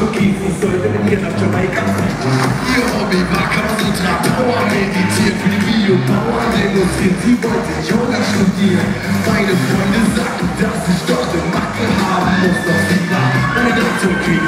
Rookies, ich sollte mit mir nach Jamaika Ihr Hobby war Chaos Ultra Power meditiert für die Bio-Power demonstriert Sie wollte Yoga studieren Meine Freunde sagten, dass ich dort eine Macken haben muss Doch sie war meine Doktorkrieg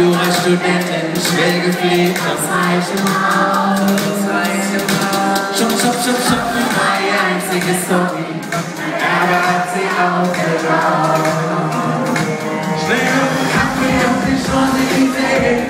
Jura studenten Schwelgepflegt am Zeichenhaus. Schon, schon, schon, schon, meine einzige Story, aber hat sie aufgebaut. Schnell auf den Kaffee und die Stunde gesehen.